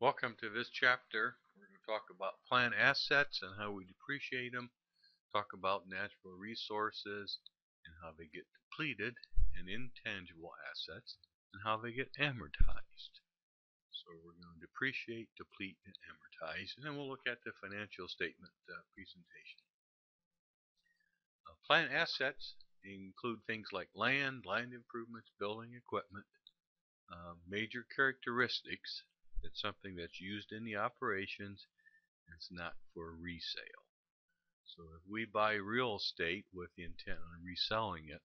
Welcome to this chapter. We're going to talk about plant assets and how we depreciate them, talk about natural resources and how they get depleted, and intangible assets and how they get amortized. So we're going to depreciate, deplete, and amortize, and then we'll look at the financial statement uh, presentation. Uh, plant assets include things like land, land improvements, building equipment, uh, major characteristics. It's something that's used in the operations. And it's not for resale. So if we buy real estate with the intent on reselling it,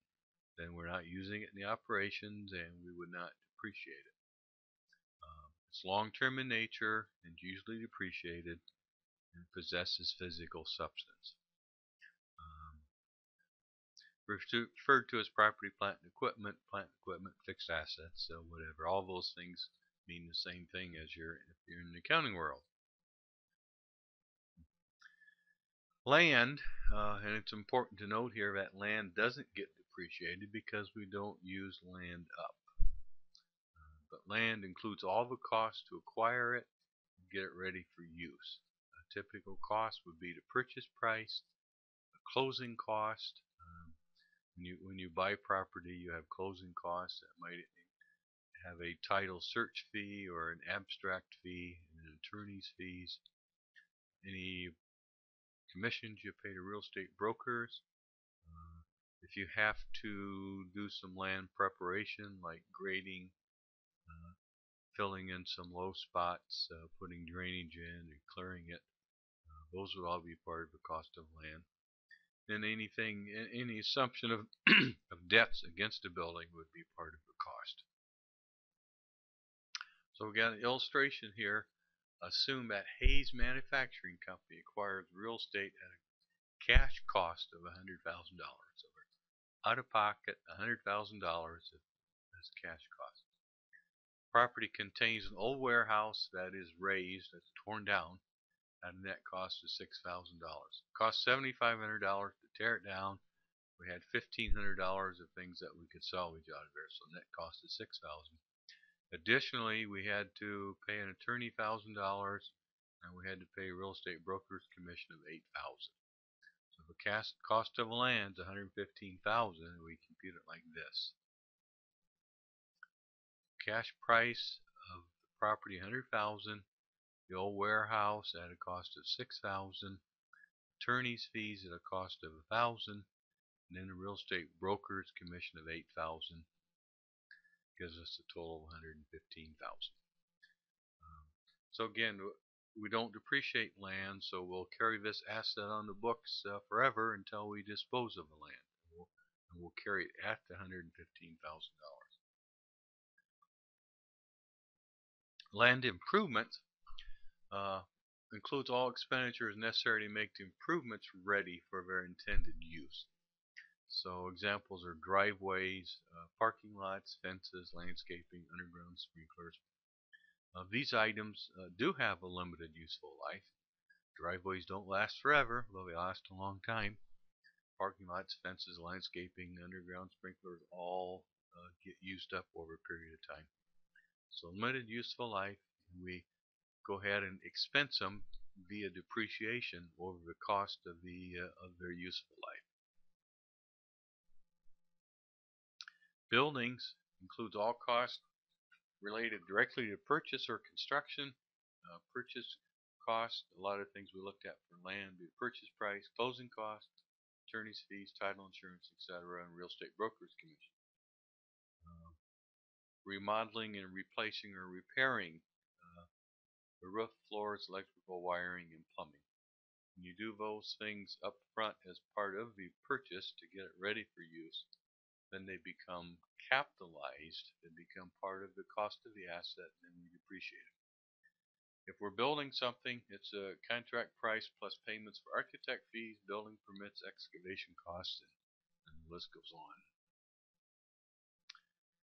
then we're not using it in the operations and we would not depreciate it. Um, it's long-term in nature and usually depreciated and possesses physical substance. Um, referred to as property, plant, and equipment, plant, equipment, fixed assets, so whatever. All those things mean the same thing as you're if you're in the accounting world. Land, uh, and it's important to note here that land doesn't get depreciated because we don't use land up. Uh, but land includes all the costs to acquire it and get it ready for use. A typical cost would be the purchase price, the closing cost. Um, when you when you buy property, you have closing costs that might have a title search fee or an abstract fee and an attorney's fees. Any commissions you pay to real estate brokers. Uh, if you have to do some land preparation like grading, uh, filling in some low spots, uh, putting drainage in and clearing it, uh, those would all be part of the cost of land. And anything, any assumption of, of debts against a building would be part of the cost. So we got an illustration here Assume that Hayes Manufacturing Company acquires real estate at a cash cost of $100,000. So out of pocket $100,000 as cash cost. Property contains an old warehouse that is razed, that's torn down, at a net cost of $6,000. Cost $7,500 to tear it down. We had $1,500 of things that we could salvage out of there, so net cost is $6,000. Additionally, we had to pay an attorney $1,000 and we had to pay a real estate broker's commission of 8000 So the cost cost of land is 115000 and we compute it like this. Cash price of the property 100000 the old warehouse at a cost of 6000 attorney's fees at a cost of a 1000 and then the real estate broker's commission of 8000 gives us a total of 115,000. Um, so again, we don't depreciate land, so we'll carry this asset on the books uh, forever until we dispose of the land. We'll, and we'll carry it at the $115,000. Land improvement uh, includes all expenditures necessary to make the improvements ready for their intended use. So examples are driveways, uh, parking lots, fences, landscaping, underground sprinklers. Uh, these items uh, do have a limited useful life. Driveways don't last forever, though they last a long time. Parking lots, fences, landscaping, underground sprinklers all uh, get used up over a period of time. So limited useful life, we go ahead and expense them via depreciation over the cost of the uh, of their useful life. Buildings includes all costs related directly to purchase or construction. Uh, purchase cost, a lot of things we looked at for land, the purchase price, closing costs, attorney's fees, title insurance, etc., and real estate broker's commission. Uh, remodeling and replacing or repairing uh, the roof, floors, electrical wiring, and plumbing. When you do those things up front as part of the purchase to get it ready for use, then they become capitalized, and become part of the cost of the asset, and we depreciate it. If we're building something, it's a contract price plus payments for architect fees, building permits, excavation costs, and, and the list goes on.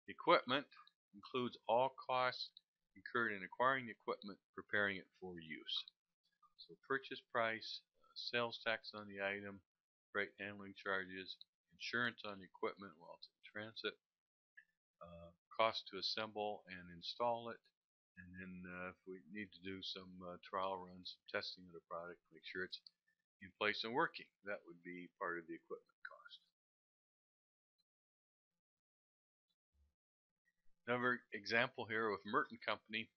Equipment includes all costs incurred in acquiring the equipment, preparing it for use. So purchase price, uh, sales tax on the item, freight handling charges, insurance on the equipment while it's in transit, uh, cost to assemble and install it, And then uh, if we need to do some uh, trial runs, some testing of the product, make sure it's in place and working. That would be part of the equipment cost. Another example here with Merton Company.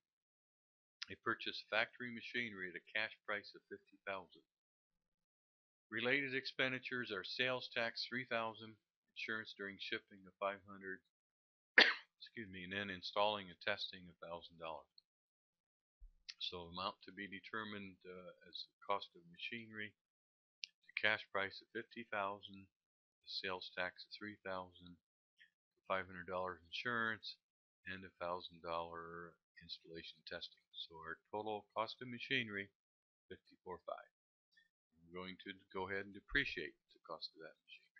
They purchased factory machinery at a cash price of 50000 Related expenditures are sales tax 3000 insurance during shipping of 500 excuse me, and then installing and testing $1,000. So amount to be determined uh, as the cost of machinery, the cash price of 50000 the sales tax of 3000 $500 insurance, and a $1,000 installation testing. So our total cost of machinery, 54.5. We're going to go ahead and depreciate the cost of that machinery.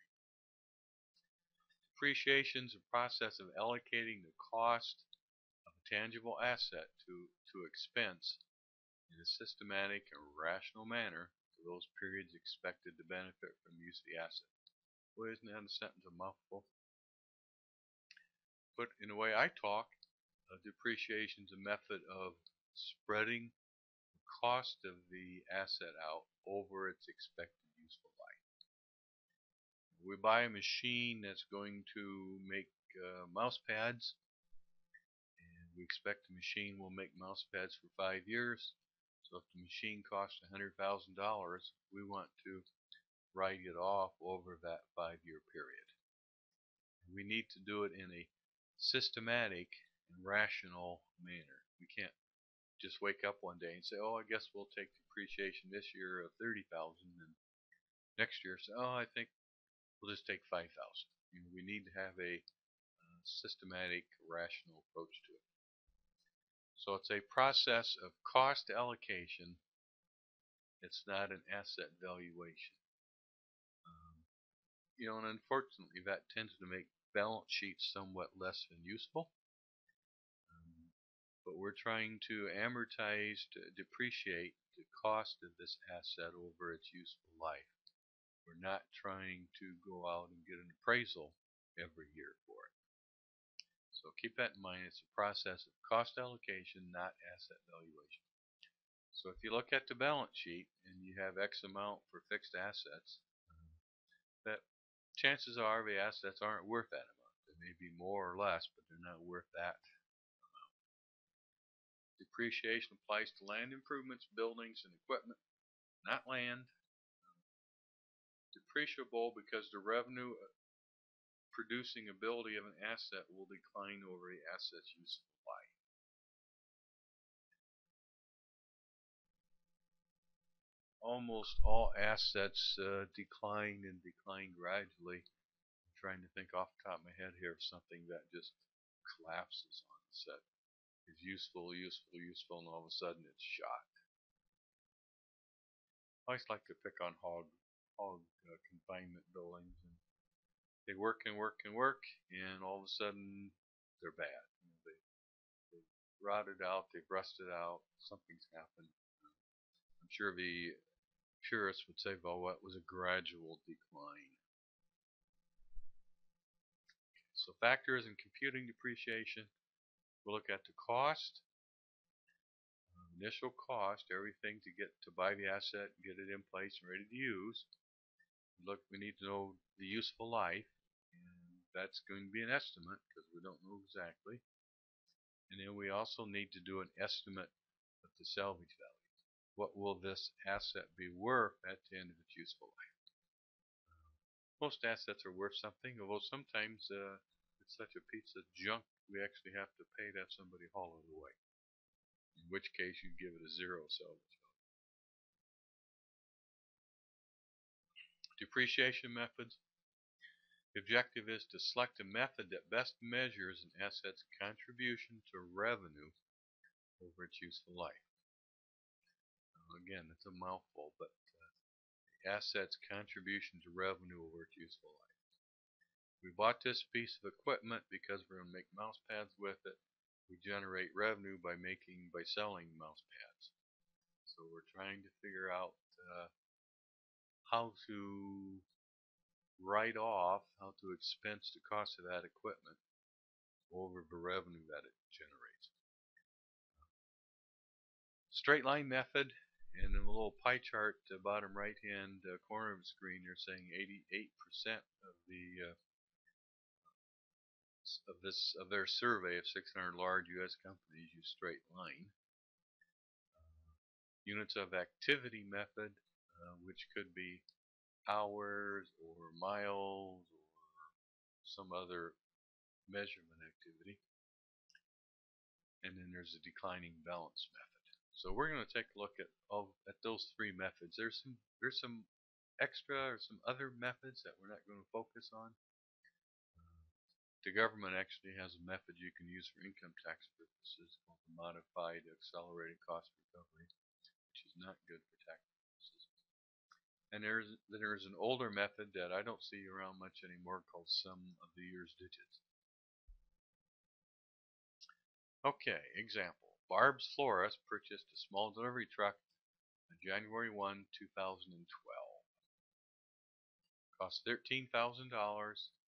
Depreciation is a process of allocating the cost of a tangible asset to, to expense in a systematic and rational manner for those periods expected to benefit from use of the asset. Well, isn't that a sentence a mouthful? But in the way I talk, uh, depreciation is a method of spreading the cost of the asset out over its expected we buy a machine that's going to make uh, mouse pads. And we expect the machine will make mouse pads for five years. So if the machine costs $100,000 we want to write it off over that five year period we need to do it in a systematic and rational manner. We can't just wake up one day and say oh I guess we'll take depreciation this year of 30,000 and next year say oh I think we'll just take 5,000. You know, we need to have a uh, systematic, rational approach to it. So it's a process of cost allocation. It's not an asset valuation. Um, you know, and unfortunately, that tends to make balance sheets somewhat less than useful. Um, but we're trying to amortize, to depreciate the cost of this asset over its useful life. We're not trying to go out and get an appraisal every year for it. So keep that in mind. It's a process of cost allocation, not asset valuation. So if you look at the balance sheet and you have X amount for fixed assets, that chances are the assets aren't worth that amount. They may be more or less, but they're not worth that amount. Depreciation applies to land improvements, buildings, and equipment, not land depreciable because the revenue uh, producing ability of an asset will decline over the asset's useful life. Almost all assets uh, decline and decline gradually. I'm trying to think off the top of my head here of something that just collapses on the set. Is useful, useful, useful, and all of a sudden it's shot. I always like to pick on hog hog uh, confinement buildings, and they work and work and work, and all of a sudden they're bad. You know, they they rotted out, they've rusted out, something's happened. I'm sure the purists would say, well, what was a gradual decline. So factors in computing depreciation, we'll look at the cost, um, initial cost, everything to get to buy the asset, get it in place and ready to use look, we need to know the useful life, and that's going to be an estimate because we don't know exactly. And then we also need to do an estimate of the salvage value. What will this asset be worth at the end of its useful life? most assets are worth something, although sometimes uh, it's such a piece of junk we actually have to pay to have somebody haul it away. In which case you'd give it a zero salvage Depreciation methods. The objective is to select a method that best measures an asset's contribution to revenue over its useful life. Now again, it's a mouthful, but uh, the asset's contribution to revenue over its useful life. We bought this piece of equipment because we're going to make mouse pads with it. We generate revenue by making by selling mouse pads. So we're trying to figure out uh, how to write off, how to expense the cost of that equipment over the revenue that it generates. straight line method, and in the little pie chart, the bottom right hand uh, corner of the screen, you're saying 88% of the uh, of this of their survey of 600 large U.S. companies use straight line. Uh, units of activity method, uh, which could be hours or miles or some other measurement activity. And then there's a declining balance method. So we're going to take a look at all at those three methods. There's some there's some extra or some other methods that we're not going to focus on. The government actually has a method you can use for income tax purposes called the modified accelerated cost recovery, which is not good for tax. And there's there's an older method that I don't see around much anymore called sum of the year's digits. Okay, example. Barb's Florist purchased a small delivery truck on January 1, 2012. Cost $13,000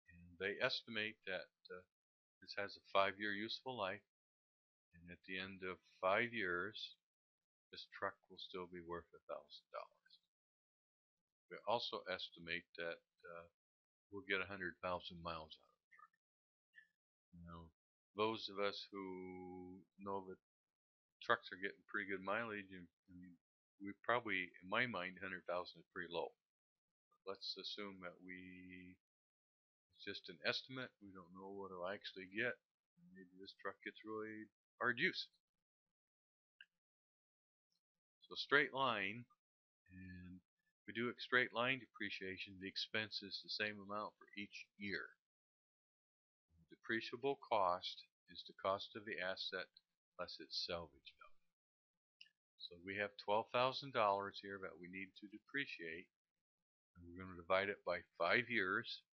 and they estimate that uh, this has a five-year useful life, and at the end of five years, this truck will still be worth a thousand dollars. We also estimate that uh, we'll get hundred thousand miles out of the truck. Now, those of us who know that trucks are getting pretty good mileage, and mean, we probably, in my mind, hundred thousand is pretty low. But let's assume that we it's just an estimate. We don't know what it'll actually get. Maybe this truck gets really hard use. So straight line, and we do a straight line depreciation, the expense is the same amount for each year. Depreciable cost is the cost of the asset less its salvage value. So we have $12,000 here that we need to depreciate. And we're going to divide it by five years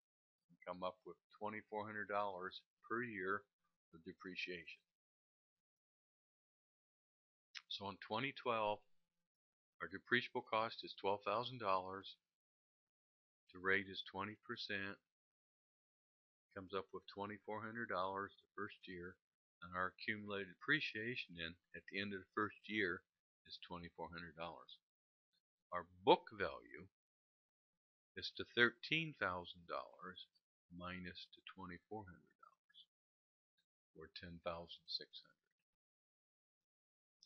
and come up with $2,400 per year of depreciation. So in 2012, our depreciable cost is $12,000. The rate is 20%. Comes up with $2,400 the first year. And our accumulated depreciation then at the end of the first year is $2,400. Our book value is to $13,000 minus to $2,400 or 10600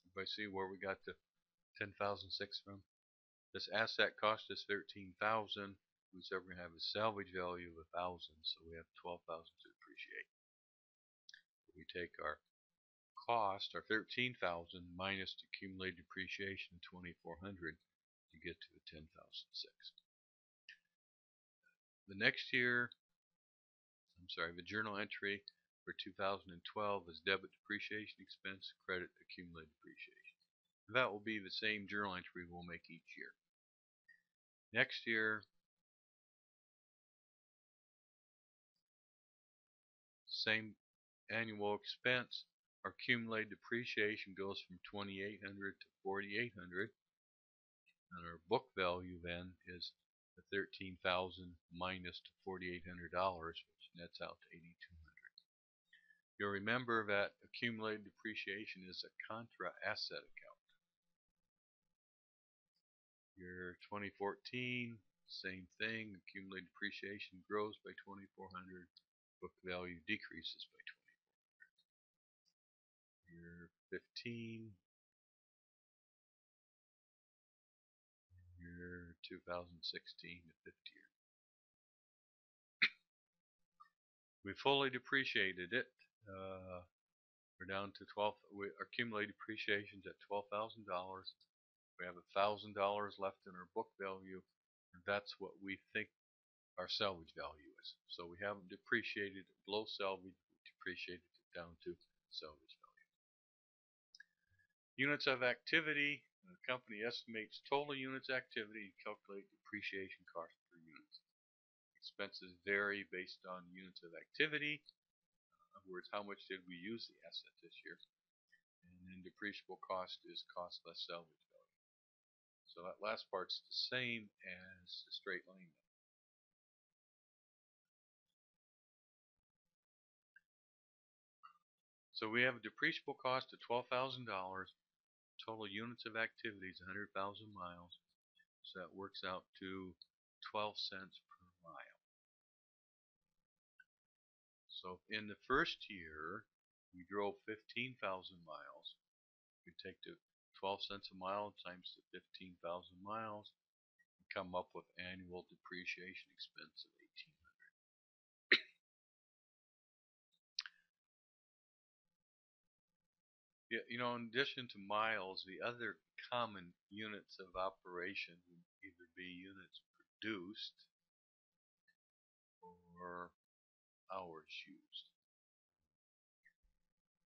If I see where we got the 10006 from, this asset cost us 13000 we said we're going to have a salvage value of 1000 so we have 12000 to depreciate. We take our cost, our 13000 minus the accumulated depreciation of 2400 to get to the 10006 The next year I'm sorry, the journal entry for 2012 is debit depreciation expense, credit accumulated depreciation. That will be the same journal entry we'll make each year. Next year, same annual expense, our accumulated depreciation goes from 2800 to 4800 and our book value then is the 13,000 minus to $4,800 which nets out to 8200 You'll remember that accumulated depreciation is a contra asset account. Year 2014, same thing, accumulated depreciation grows by 2400 book value decreases by 2400 Year 15, year 2016, the fifth year. we fully depreciated it. Uh, we're down to 12. We accumulated depreciations at $12,000. We have $1,000 left in our book value, and that's what we think our salvage value is. So we haven't depreciated below salvage, we depreciated it down to salvage value. Units of activity, the company estimates total units activity and calculate depreciation cost per unit. Expenses vary based on units of activity. Uh, in other words, how much did we use the asset this year? And then depreciable cost is cost less salvage. So that last part's the same as the straight line So we have a depreciable cost of $12,000, total units of activity is 100,000 miles. So that works out to 12 cents per mile. So in the first year, we drove 15,000 miles. We take the 12 cents a mile times the 15,000 miles and come up with annual depreciation expense of 1800. yeah, you know, in addition to miles, the other common units of operation would either be units produced or hours used.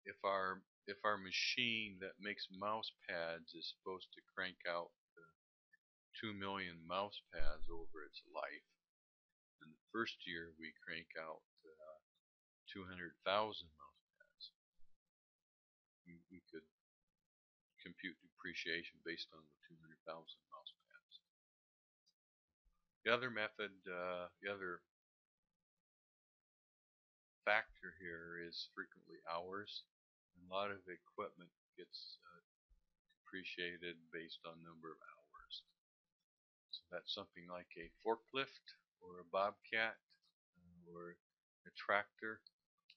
If our if our machine that makes mouse pads is supposed to crank out 2 million mouse pads over its life, in the first year we crank out uh, 200,000 mouse pads. We, we could compute depreciation based on the 200,000 mouse pads. The other method, uh, the other factor here is frequently hours. A lot of equipment gets uh, depreciated based on number of hours. So that's something like a forklift or a bobcat uh, or a tractor.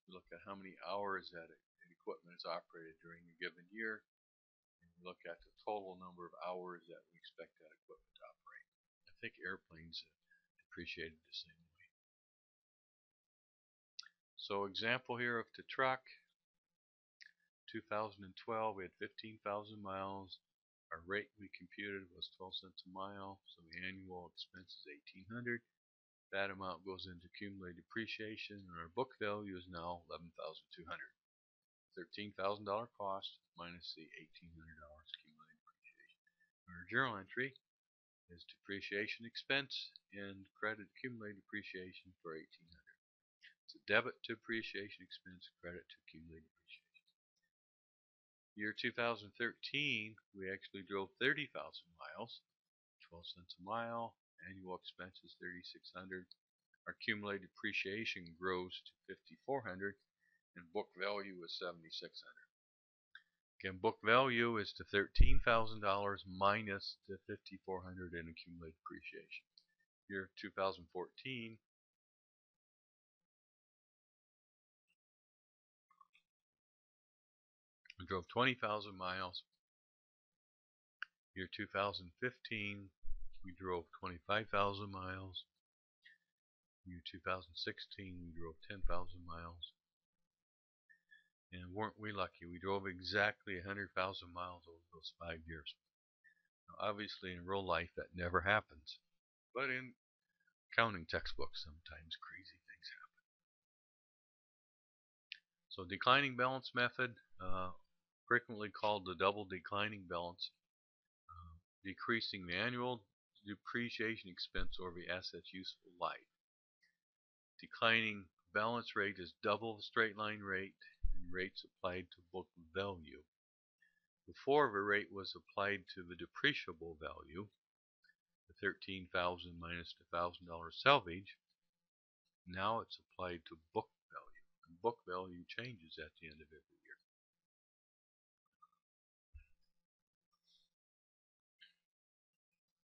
look at how many hours that equipment is operated during a given year. And look at the total number of hours that we expect that equipment to operate. I think airplanes depreciated the same way. So example here of the truck. 2012 we had 15,000 miles. Our rate we computed was 12 cents a mile, so the annual expense is 1800. That amount goes into accumulated depreciation, and our book value is now 11,200. $13,000 cost minus the $1,800 accumulated depreciation. Our journal entry is depreciation expense and credit accumulated depreciation for 1800. It's a debit to depreciation expense, credit to accumulated. Year 2013, we actually drove 30,000 miles, 12 cents a mile. Annual expense is 3,600. Our accumulated depreciation grows to 5,400, and book value is 7,600. Again, book value is to $13,000 minus the 5,400 in accumulated depreciation. Year 2014, We drove 20,000 miles. Year 2015, we drove 25,000 miles. Year 2016, we drove 10,000 miles. And weren't we lucky? We drove exactly 100,000 miles over those five years. Now, obviously, in real life, that never happens. But in accounting textbooks, sometimes crazy things happen. So declining balance method, uh, frequently called the double declining balance, uh, decreasing the annual depreciation expense over the asset's useful life. Declining balance rate is double the straight line rate and rates applied to book value. Before the rate was applied to the depreciable value, the 13,000 minus the $1,000 salvage, now it's applied to book value. And book value changes at the end of every year.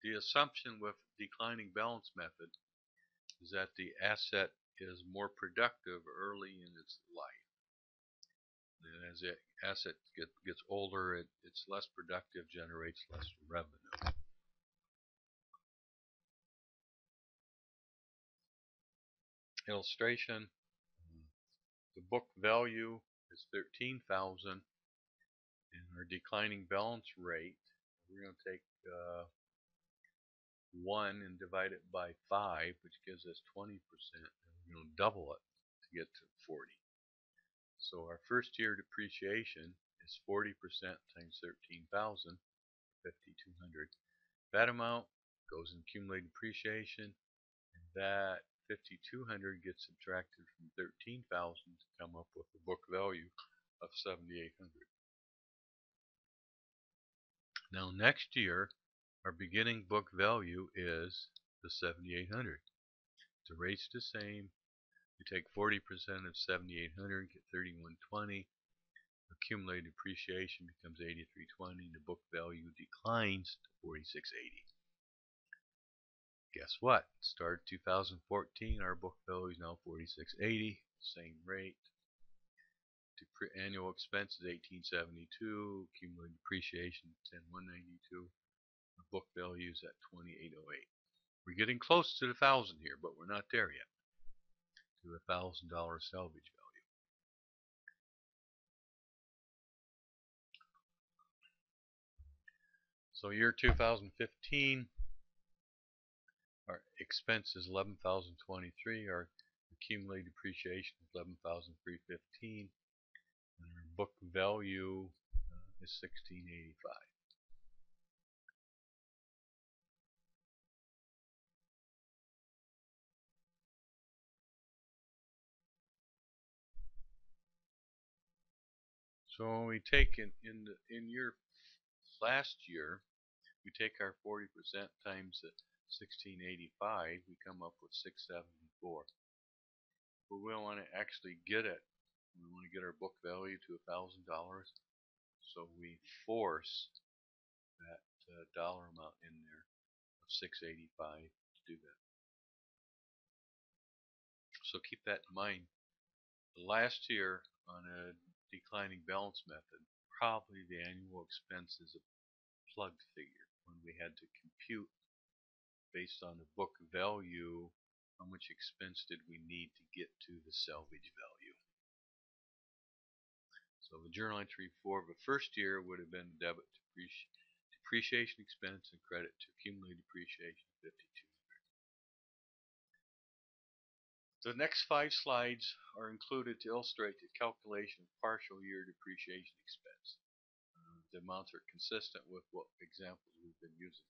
The assumption with declining balance method is that the asset is more productive early in its life. And as the asset get, gets older, it, it's less productive, generates less revenue. Illustration, the book value is 13,000 and our declining balance rate, we're going to take uh, 1 and divide it by 5, which gives us 20%, and we're going to double it to get to 40. So our first year depreciation is 40% times 13,000, 5,200. That amount goes in accumulated depreciation, and that 5,200 gets subtracted from 13,000 to come up with a book value of 7,800. Now next year, our beginning book value is the 7800. The rate's the same. You take 40% of 7800, get 3120. Accumulated depreciation becomes 8320. The book value declines to 4680. Guess what? Start 2014, our book value is now 4680, same rate. Annual expense is 1872, Accumulated depreciation 10192, our book value is at 2808. We're getting close to the thousand here, but we're not there yet. To a thousand dollar salvage value. So year 2015, our expense is 11,023. Our accumulated depreciation is 11,315. And our book value uh, is 1685. So when we take in in the, in your last year, we take our 40% times the 1685, we come up with 674. But we want to actually get it. We want to get our book value to $1,000. So we force that uh, dollar amount in there of 685 to do that. So keep that in mind. Last year on a declining balance method, probably the annual expense is a plugged figure when we had to compute based on the book value, how much expense did we need to get to the salvage value. So the journal entry for the first year would have been debit depreciation expense and credit to accumulated depreciation 5200. The next five slides are included to illustrate the calculation of partial year depreciation expense. Uh, the amounts are consistent with what examples we've been using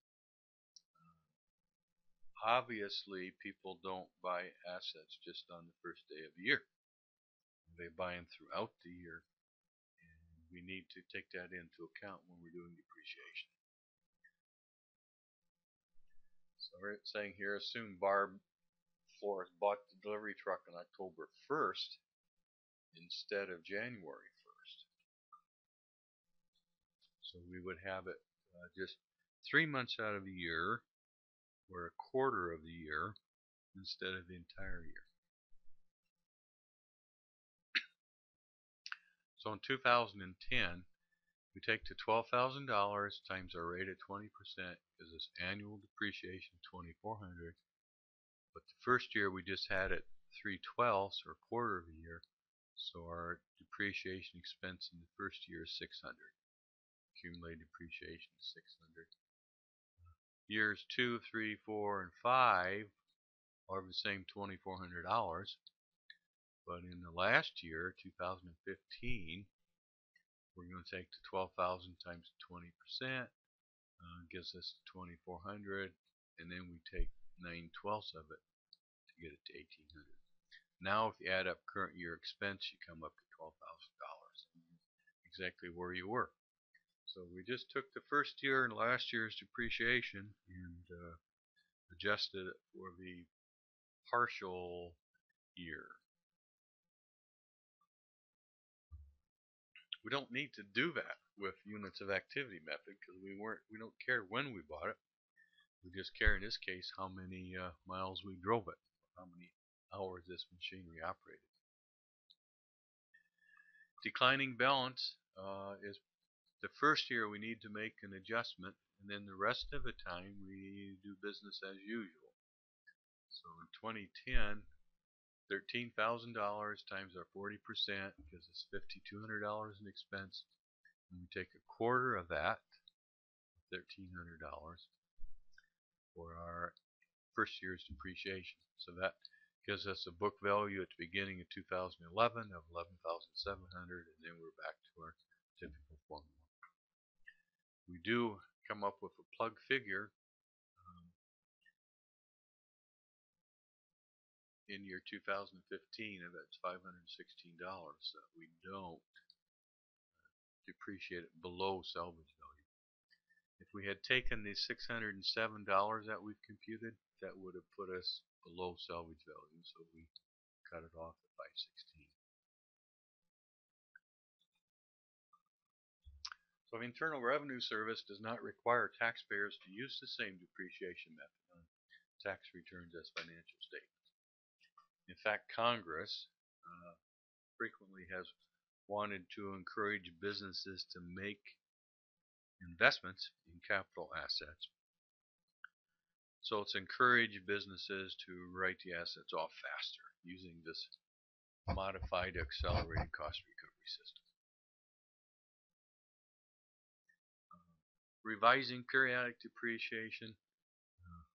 obviously people don't buy assets just on the first day of the year. They buy them throughout the year. And we need to take that into account when we're doing depreciation. So we're saying here, assume Barb Florist bought the delivery truck on October 1st instead of January 1st. So we would have it uh, just three months out of the year or a quarter of the year instead of the entire year. So in 2010, we take the $12,000 times our rate of 20% is this annual depreciation of 2400 but the first year we just had it 3 twelfths or quarter of a year so our depreciation expense in the first year is 600 accumulated depreciation is 600 years 2, 3, 4, and 5 are the same $2,400. But in the last year, 2015, we're going to take the 12,000 times 20%, uh, gives us 2,400, and then we take 9 twelfths of it to get it to 1,800. Now, if you add up current year expense, you come up to $12,000, exactly where you were. So we just took the first year and last year's depreciation and uh, adjusted it for the partial year. We don't need to do that with units of activity method because we weren't we don't care when we bought it. We just care in this case how many uh, miles we drove it, how many hours this machinery operated. Declining balance uh, is the first year we need to make an adjustment and then the rest of the time we do business as usual. So in 2010 $13,000 times our 40% gives us $5,200 in expense and we take a quarter of that $1,300 for our first year's depreciation. So that gives us a book value at the beginning of 2011 of 11,700 and then we're back to our typical formula we do come up with a plug figure um, in year 2015 and that's $516 that we don't depreciate it below salvage value. If we had taken the $607 that we've computed, that would have put us below salvage value, so we cut it off at 516. So the Internal Revenue Service does not require taxpayers to use the same depreciation method on tax returns as financial statements. In fact, Congress uh, frequently has wanted to encourage businesses to make investments in capital assets. So it's encouraged businesses to write the assets off faster using this modified accelerated cost recovery system. revising periodic depreciation.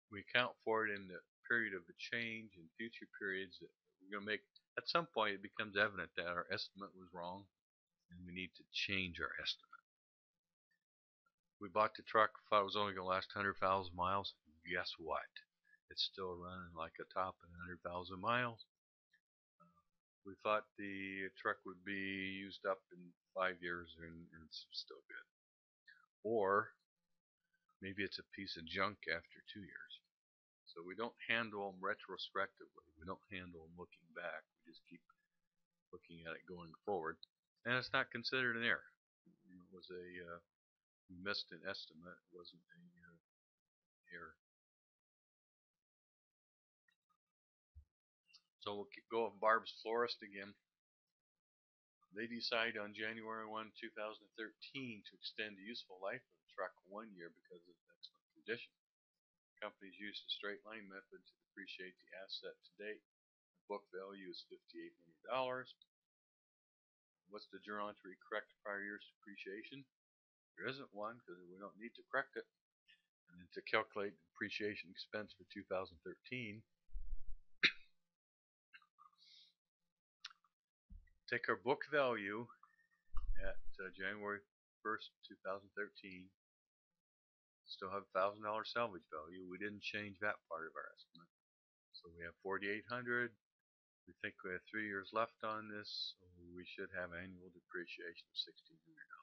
We account for it in the period of a change in future periods that we're going to make. At some point, it becomes evident that our estimate was wrong, and we need to change our estimate. We bought the truck, thought it was only going to last 100,000 miles. Guess what? It's still running like a top at 100,000 miles. We thought the truck would be used up in five years, and, and it's still good. Or maybe it's a piece of junk after two years. So we don't handle them retrospectively. We don't handle them looking back. We just keep looking at it going forward. And it's not considered an error. It was a uh, missed an estimate. It wasn't a uh, error. So we'll go with Barb's Florist again. They decide on January 1, 2013 to extend the useful life of the truck one year because of excellent condition. Companies use the straight line method to depreciate the asset to date. The book value is $5,800. What's the entry correct prior year's depreciation? There isn't one because we don't need to correct it. And then to calculate depreciation expense for 2013, take our book value at uh, January 1st, 2013. Still have $1,000 salvage value. We didn't change that part of our estimate. So we have 4800 We think we have three years left on this, so we should have annual depreciation of $1,600.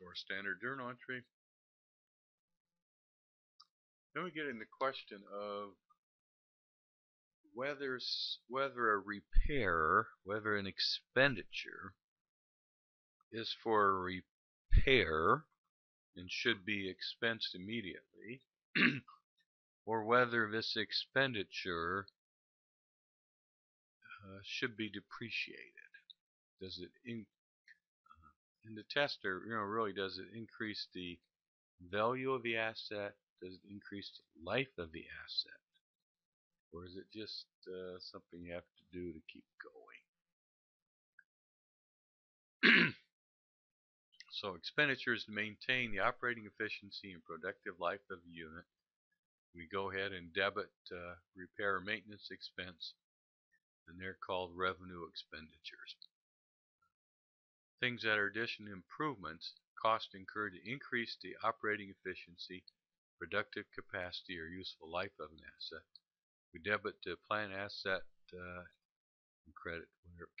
So our standard journal entry. Then we get in the question of whether whether a repair, whether an expenditure is for a repair and should be expensed immediately, or whether this expenditure uh, should be depreciated. Does it in and the tester, you know, really does it increase the value of the asset? Does it increase the life of the asset? Or is it just uh, something you have to do to keep going? so expenditures to maintain the operating efficiency and productive life of the unit. We go ahead and debit uh, repair maintenance expense, and they're called revenue expenditures. Things that are additional improvements, cost incurred to increase the operating efficiency, productive capacity, or useful life of an asset we debit the plant asset uh, and credit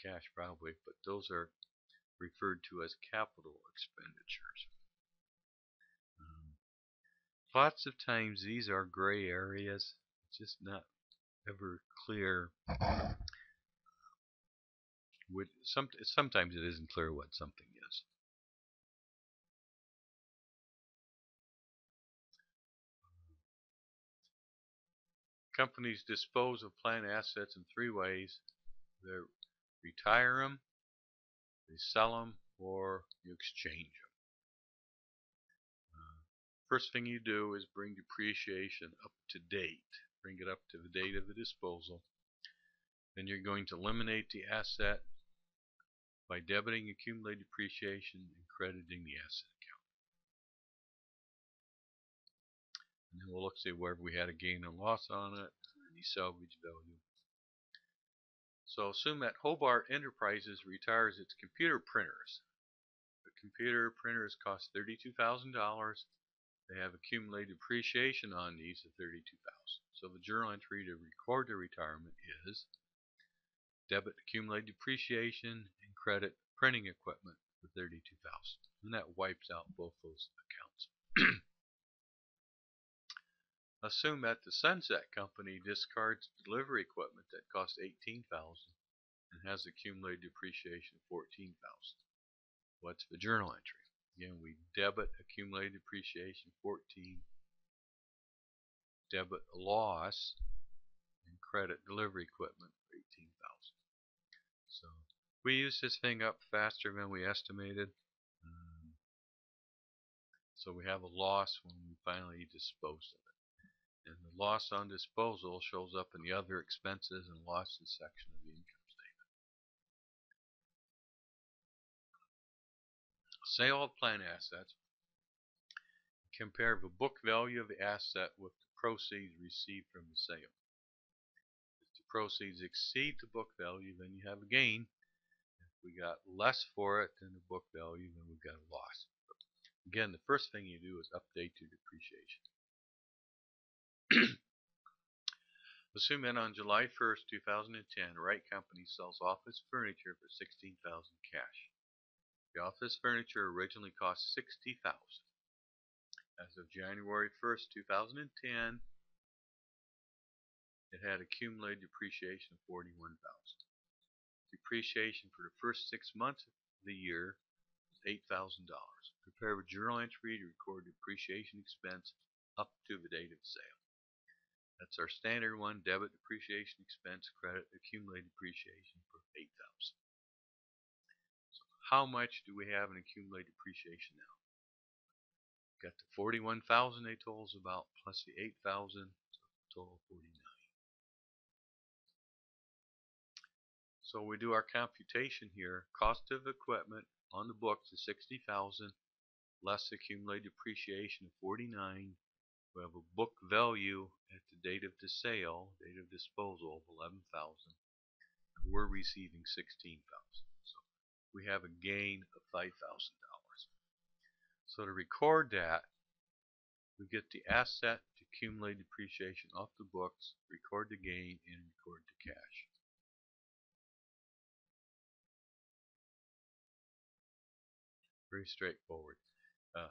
cash probably, but those are referred to as capital expenditures. Um, lots of times these are gray areas, it's just not ever clear. Would some, sometimes it isn't clear what something is. Companies dispose of plant assets in three ways. They retire them, they sell them, or you exchange them. Uh, first thing you do is bring depreciation up to date. Bring it up to the date of the disposal. Then you're going to eliminate the asset by debiting accumulated depreciation and crediting the asset account. And then we'll look see where we had a gain and loss on it, any salvage value. So assume that Hobart Enterprises retires its computer printers. The computer printers cost $32,000. They have accumulated depreciation on these of $32,000. So the journal entry to record the retirement is debit accumulated depreciation credit printing equipment for 32,000. And that wipes out both those accounts. Assume that the Sunset Company discards delivery equipment that cost 18,000 and has accumulated depreciation of 14,000. What's the journal entry? Again, we debit accumulated depreciation 14, debit loss, and credit delivery equipment for 18,000. We use this thing up faster than we estimated. Um, so we have a loss when we finally dispose of it. And the loss on disposal shows up in the other expenses and losses section of the income statement. Sale of plant assets. Compare the book value of the asset with the proceeds received from the sale. If the proceeds exceed the book value, then you have a gain. We got less for it than the book value, then we got a loss. Again, the first thing you do is update your depreciation. Assume that on July 1st, 2010, Wright Company sells office furniture for 16000 cash. The office furniture originally cost 60000 As of January 1st, 2010, it had accumulated depreciation of 41000 Depreciation for the first six months of the year was $8,000. Prepare a journal entry to record depreciation expense up to the date of sale. That's our standard one, debit depreciation expense, credit accumulated depreciation for $8,000. So how much do we have in accumulated depreciation now? Got the 41000 they told us about, plus the 8000 so total 49 So we do our computation here. Cost of equipment on the books is 60000 less accumulated depreciation of 49 we have a book value at the date of the sale, date of disposal of 11,000. We're receiving 16,000. So we have a gain of $5,000. So to record that, we get the asset to accumulate depreciation off the books, record the gain, and record the cash. Very straightforward. Uh,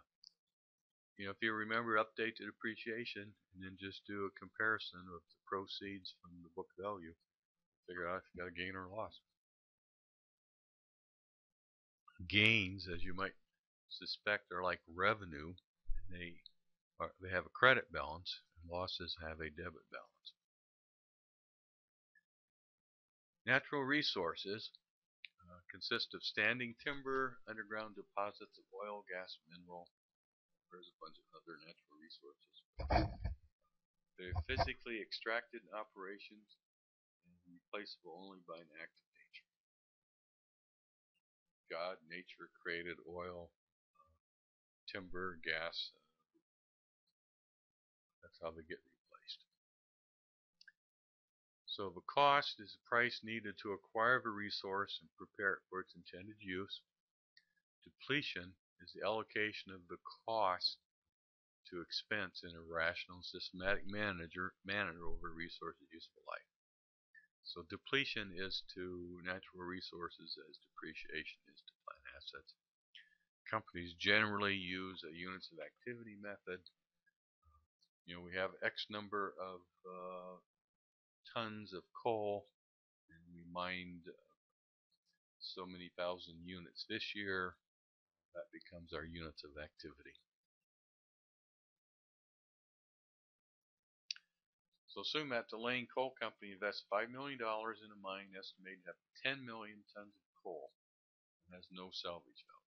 you know, if you remember, update the depreciation and then just do a comparison of the proceeds from the book value. Figure out if you got a gain or a loss. Gains, as you might suspect, are like revenue. And they are, they have a credit balance, and losses have a debit balance. Natural resources consist of standing timber, underground deposits of oil, gas, mineral, there's a bunch of other natural resources. They're physically extracted in operations and replaceable only by an act of nature. God, nature created oil, uh, timber, gas. Uh, that's how they get. So the cost is the price needed to acquire the resource and prepare it for its intended use. Depletion is the allocation of the cost to expense in a rational, and systematic manager, manner over resources useful life. So depletion is to natural resources as depreciation is to plant assets. Companies generally use a units of activity method. You know, we have X number of uh, tons of coal, and we mined uh, so many thousand units this year, that becomes our units of activity. So assume that the Lane Coal Company invests $5 million in a mine estimated to have 10 million tons of coal and has no salvage value.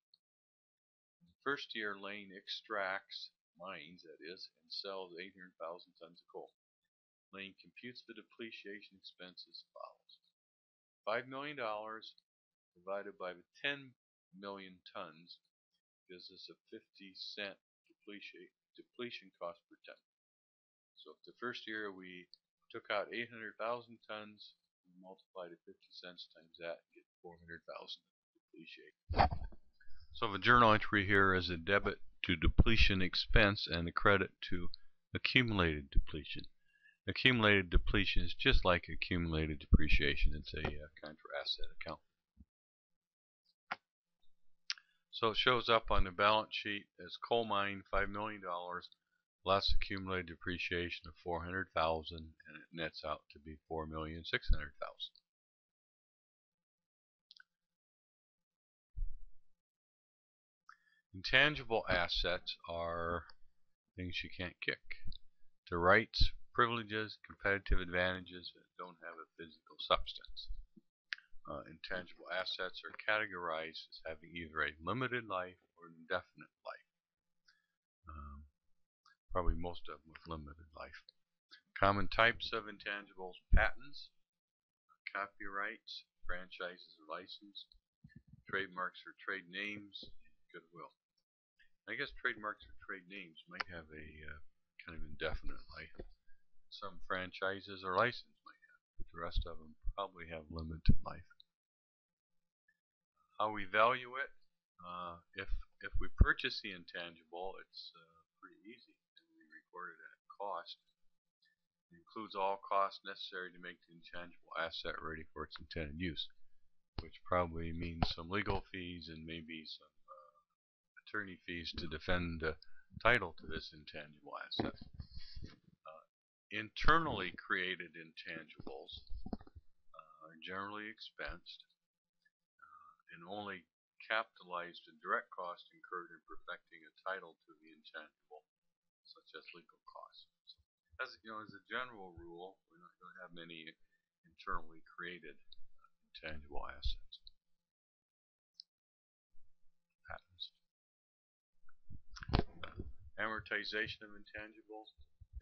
First year, Lane extracts, mines that is, and sells 800,000 tons of coal. Lane computes the depreciation expense as follows. $5 million divided by the 10 million tons gives us a 50 cent depletion, cost per ton. So if the first year we took out 800,000 tons, we multiply to 50 cents times that and get 400,000 depletion. So the journal entry here is a debit to depletion expense and a credit to accumulated depletion. Accumulated depletion is just like accumulated depreciation. It's a uh, contra asset account. So it shows up on the balance sheet as coal mine, $5 million, less accumulated depreciation of 400000 and it nets out to be $4,600,000. Intangible assets are things you can't kick. The rights, privileges, competitive advantages that don't have a physical substance. Uh, intangible assets are categorized as having either a limited life or an indefinite life. Um, probably most of them with limited life. Common types of intangibles, patents, copyrights, franchises or license, trademarks or trade names, goodwill. I guess trademarks or trade names might have a uh, kind of indefinite life. Some franchises or license might have, but the rest of them probably have limited life. How we value it, uh, if if we purchase the intangible, it's uh, pretty easy. and We record it at cost. It includes all costs necessary to make the intangible asset ready for its intended use, which probably means some legal fees and maybe some attorney fees to defend the title to this intangible asset. Uh, internally created intangibles uh, are generally expensed uh, and only capitalized the direct cost incurred in perfecting a title to the intangible, such as legal costs. As you know, as a general rule, we're not going to have many internally created intangible assets. amortization of intangibles.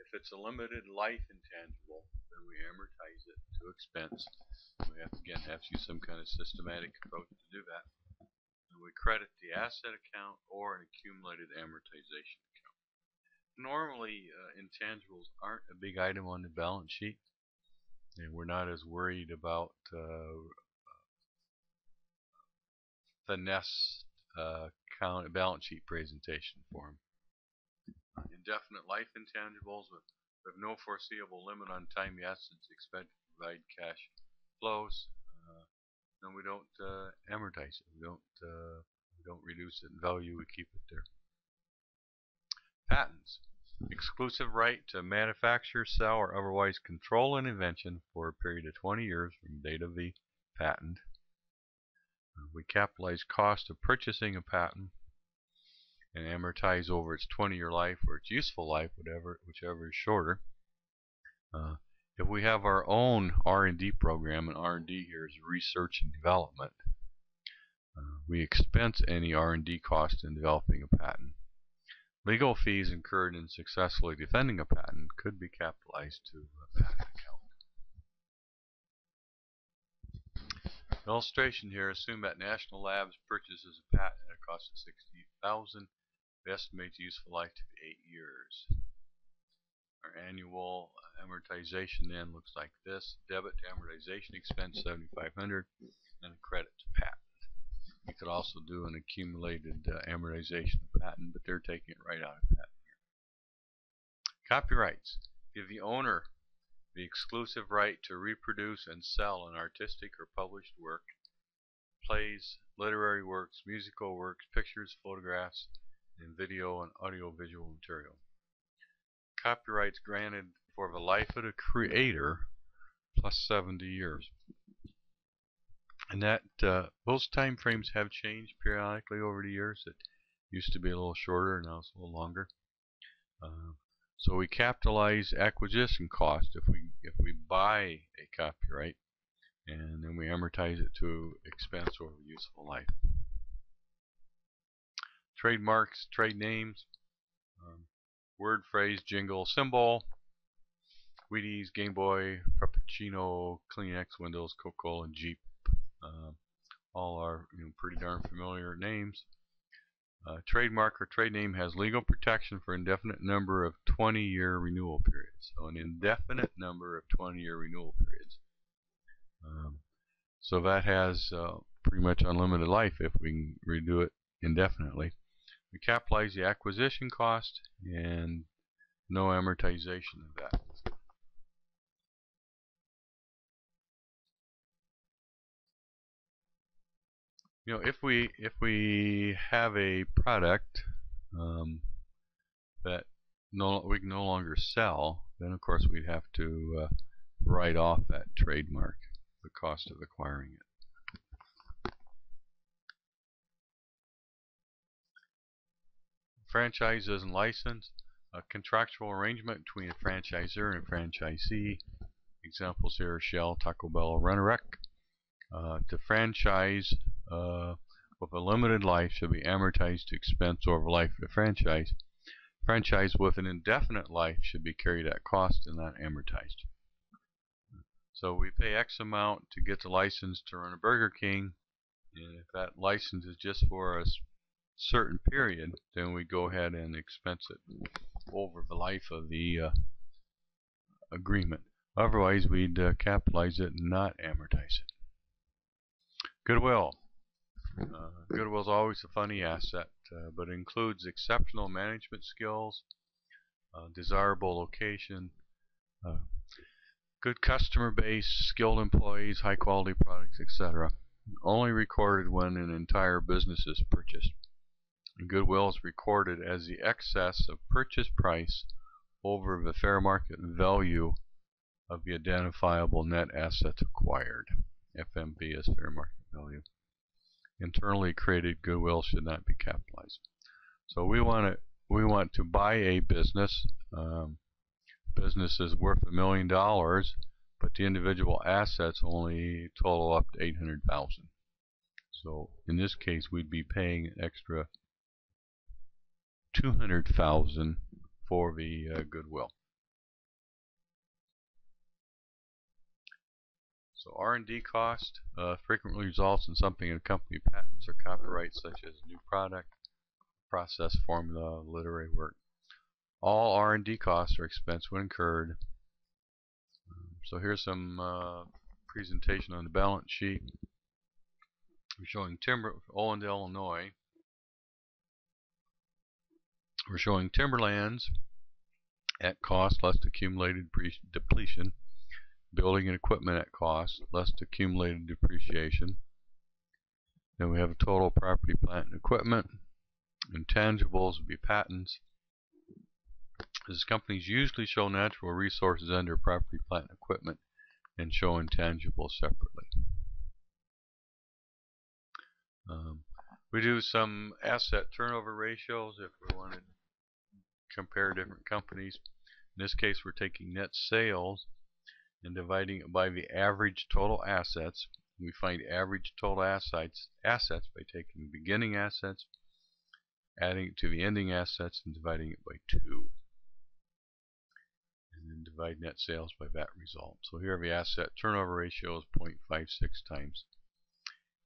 If it's a limited life intangible, then we amortize it to expense. We have again have to use some kind of systematic approach to do that. And we credit the asset account or an accumulated amortization account. Normally, uh, intangibles aren't a big item on the balance sheet, and we're not as worried about uh, finesse uh, balance sheet presentation for them indefinite life intangibles with, with no foreseeable limit on time the assets expected to provide cash flows. Uh, and we don't uh, amortize it. We don't uh, we don't reduce it in value. We keep it there. Patents. Exclusive right to manufacture, sell, or otherwise control an invention for a period of 20 years from date of the patent. Uh, we capitalize cost of purchasing a patent and amortize over its 20-year life or its useful life, whatever, whichever is shorter. Uh, if we have our own R&D program, and R&D here is research and development, uh, we expense any R&D cost in developing a patent. Legal fees incurred in successfully defending a patent could be capitalized to a patent account. illustration here, assume that National Labs purchases a patent at a cost of 60000 we estimate the useful life to be 8 years. Our annual amortization then looks like this. Debit to amortization expense 7500 and a credit to patent. You could also do an accumulated uh, amortization of patent, but they're taking it right out of patent here. Copyrights give the owner the exclusive right to reproduce and sell an artistic or published work, plays, literary works, musical works, pictures, photographs, in video and audiovisual material. Copyrights granted for the life of the creator plus 70 years. And that uh, those time frames have changed periodically over the years. It used to be a little shorter, and now it's a little longer. Uh, so we capitalize acquisition cost if we if we buy a copyright, and then we amortize it to expense over useful life trademarks, trade names, um, word, phrase, jingle, symbol, Wheaties, Game Boy, Frappuccino, Kleenex, Windows, Coca-Cola, and Jeep. Uh, all are you know, pretty darn familiar names. Uh, trademark or trade name has legal protection for indefinite number of 20-year renewal periods. So an indefinite number of 20-year renewal periods. Um, so that has uh, pretty much unlimited life if we can redo it indefinitely. We capitalize the acquisition cost and no amortization of that. You know, if we if we have a product um, that no we can no longer sell, then of course we'd have to uh, write off that trademark, the cost of acquiring it. Franchises and license, a contractual arrangement between a franchisor and a franchisee. Examples here are Shell, Taco Bell, Rent-A-Wreck. Uh, to franchise uh, with a limited life should be amortized to expense over life of the franchise. Franchise with an indefinite life should be carried at cost and not amortized. So we pay X amount to get the license to run a Burger King, and if that license is just for a certain period, then we go ahead and expense it over the life of the uh, agreement. Otherwise, we'd uh, capitalize it and not amortize it. Goodwill. Uh, goodwill is always a funny asset, uh, but includes exceptional management skills, uh, desirable location, uh, good customer base, skilled employees, high quality products, etc. Only recorded when an entire business is purchased. Goodwill is recorded as the excess of purchase price over the fair market value of the identifiable net assets acquired. FMV is fair market value. Internally created goodwill should not be capitalized. So we want to we want to buy a business. Um, business is worth a million dollars, but the individual assets only total up to eight hundred thousand. So in this case, we'd be paying an extra 200,000 for the uh, goodwill. So R&D cost uh, frequently results in something in company patents or copyrights such as new product, process, formula, literary work. All R&D costs are expense when incurred. So here's some uh, presentation on the balance sheet. We're showing timber, Oland, Illinois. We're showing timberlands at cost less accumulated depletion, building and equipment at cost less accumulated depreciation. Then we have a total property, plant, and equipment. Intangibles would be patents. As companies usually show natural resources under property, plant, and equipment and show intangibles separately. Um, we do some asset turnover ratios if we want to compare different companies. In this case, we're taking net sales and dividing it by the average total assets. We find average total assets assets by taking the beginning assets, adding it to the ending assets, and dividing it by 2. And then divide net sales by that result. So here the asset turnover ratio is 0.56 times.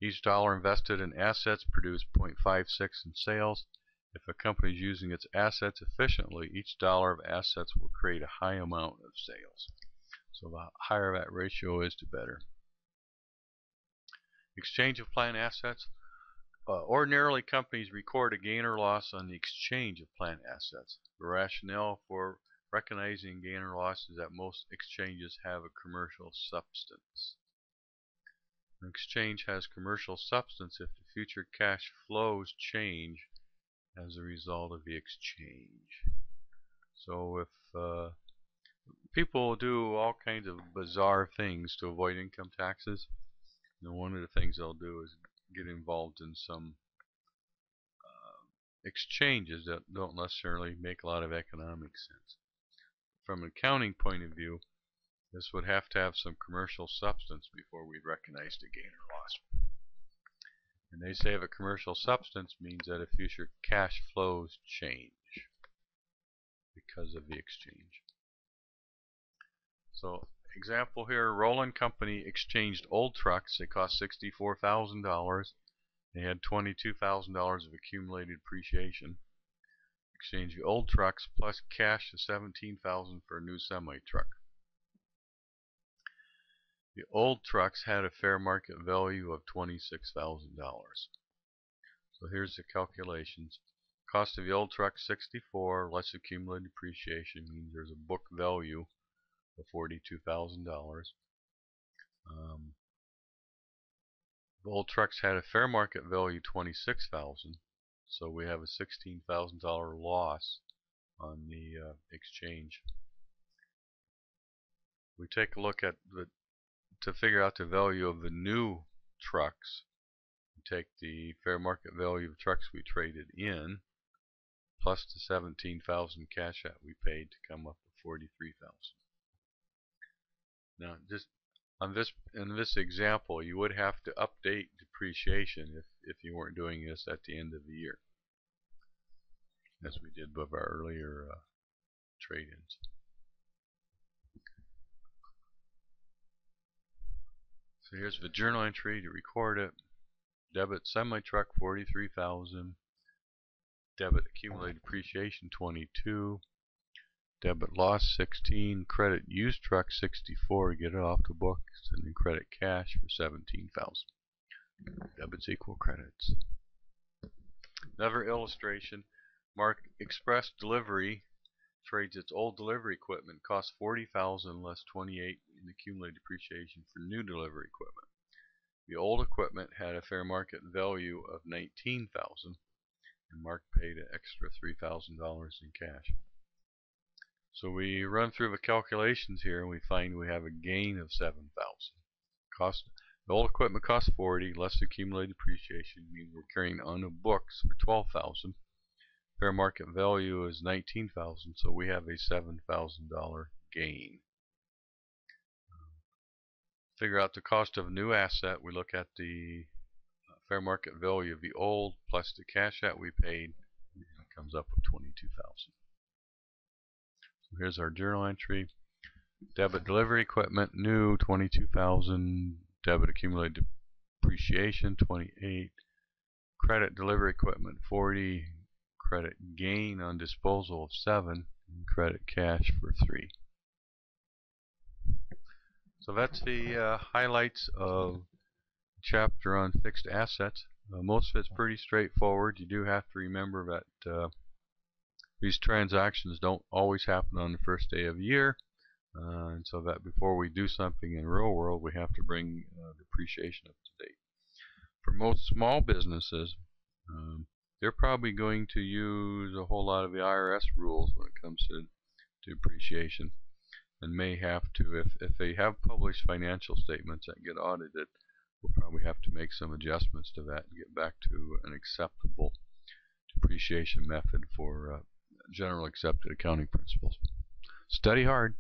Each dollar invested in assets produces 0.56 in sales. If a company is using its assets efficiently, each dollar of assets will create a high amount of sales. So the higher that ratio is, the better. Exchange of plant assets. Uh, ordinarily, companies record a gain or loss on the exchange of plant assets. The rationale for recognizing gain or loss is that most exchanges have a commercial substance. An exchange has commercial substance if the future cash flows change as a result of the exchange. So if uh, people do all kinds of bizarre things to avoid income taxes, one of the things they'll do is get involved in some uh, exchanges that don't necessarily make a lot of economic sense. From an accounting point of view, this would have to have some commercial substance before we'd recognize the gain or loss. And they say if a commercial substance means that if future cash flows change because of the exchange. So example here, Roland Company exchanged old trucks. They cost $64,000. They had $22,000 of accumulated depreciation. Exchange the old trucks plus cash of $17,000 for a new semi-truck. The old trucks had a fair market value of $26,000. So here's the calculations. Cost of the old truck 64 less accumulated depreciation means there's a book value of $42,000. Um, the old trucks had a fair market value 26,000, so we have a $16,000 loss on the uh, exchange. We take a look at the to figure out the value of the new trucks, take the fair market value of trucks we traded in plus the 17,000 cash out we paid to come up with 43,000. Now, just on this in this example, you would have to update depreciation if if you weren't doing this at the end of the year, as we did with our earlier uh, trade-ins. Here's the journal entry to record it. Debit semi-truck 43,000. Debit accumulated depreciation 22. Debit loss 16. Credit used truck 64 to get it off the books. And then credit cash for 17,000. Debits equal credits. Another illustration. Mark Express Delivery trades its old delivery equipment costs 40,000 less 28 in accumulated depreciation for new delivery equipment. The old equipment had a fair market value of 19,000 and Mark paid an extra $3,000 in cash. So we run through the calculations here and we find we have a gain of 7,000. Cost the old equipment costs 40 less accumulated depreciation means we're carrying on the books for 12,000 Fair market value is 19,000, so we have a $7,000 gain. Figure out the cost of a new asset. We look at the uh, fair market value of the old plus the cash that we paid. It comes up with 22,000. So here's our journal entry. Debit delivery equipment new 22,000. Debit accumulated depreciation 28. Credit delivery equipment 40 credit gain on disposal of 7 and credit cash for 3. So that's the uh, highlights of chapter on fixed assets. Uh, most of it's pretty straightforward. You do have to remember that uh, these transactions don't always happen on the first day of the year. Uh, and so that before we do something in real world, we have to bring uh, depreciation up to date. For most small businesses, um, they're probably going to use a whole lot of the IRS rules when it comes to depreciation and may have to, if, if they have published financial statements that get audited, we'll probably have to make some adjustments to that and get back to an acceptable depreciation method for uh, general accepted accounting principles. Study hard.